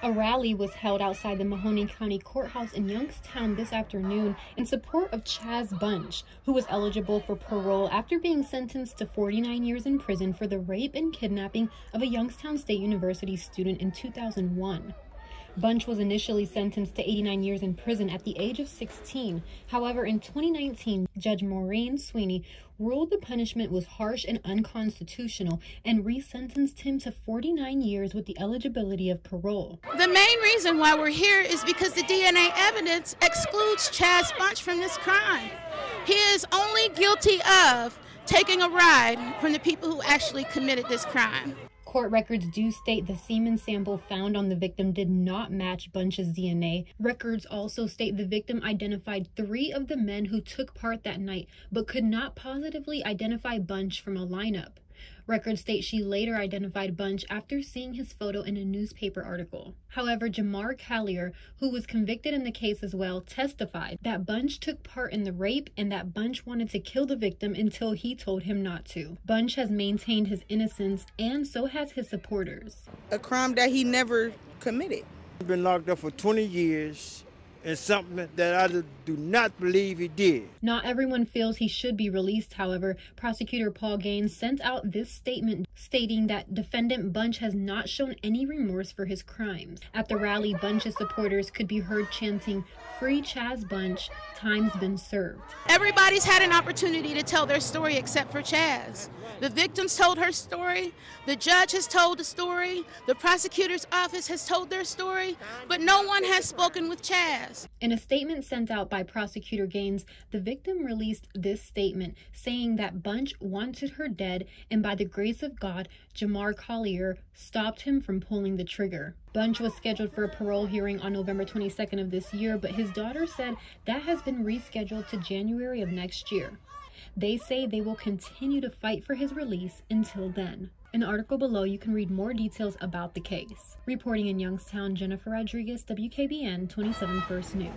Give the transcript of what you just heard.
A rally was held outside the Mahoning County Courthouse in Youngstown this afternoon in support of Chaz Bunch, who was eligible for parole after being sentenced to 49 years in prison for the rape and kidnapping of a Youngstown State University student in 2001. Bunch was initially sentenced to 89 years in prison at the age of 16. However, in 2019, Judge Maureen Sweeney ruled the punishment was harsh and unconstitutional and resentenced him to 49 years with the eligibility of parole. The main reason why we're here is because the DNA evidence excludes Chaz Bunch from this crime. He is only guilty of taking a ride from the people who actually committed this crime. Court records do state the semen sample found on the victim did not match Bunch's DNA. Records also state the victim identified three of the men who took part that night, but could not positively identify Bunch from a lineup. Records state she later identified Bunch after seeing his photo in a newspaper article. However, Jamar Callier, who was convicted in the case as well, testified that Bunch took part in the rape and that Bunch wanted to kill the victim until he told him not to. Bunch has maintained his innocence and so has his supporters. A crime that he never committed. He's been locked up for 20 years and something that I do not believe he did. Not everyone feels he should be released, however. Prosecutor Paul Gains sent out this statement stating that defendant Bunch has not shown any remorse for his crimes. At the rally, Bunch's supporters could be heard chanting, Free Chaz Bunch, time's been served. Everybody's had an opportunity to tell their story except for Chaz. The victims told her story, the judge has told the story, the prosecutor's office has told their story, but no one has spoken with Chaz. In a statement sent out by prosecutor Gains, the victim released this statement saying that Bunch wanted her dead and by the grace of God, Jamar Callier stopped him from pulling the trigger. Bunch was scheduled for a parole hearing on November 22nd of this year, but his daughter said that has been rescheduled to January of next year. They say they will continue to fight for his release until then. In the article below, you can read more details about the case. Reporting in Youngstown, Jennifer Rodriguez, WKBN 27 First News.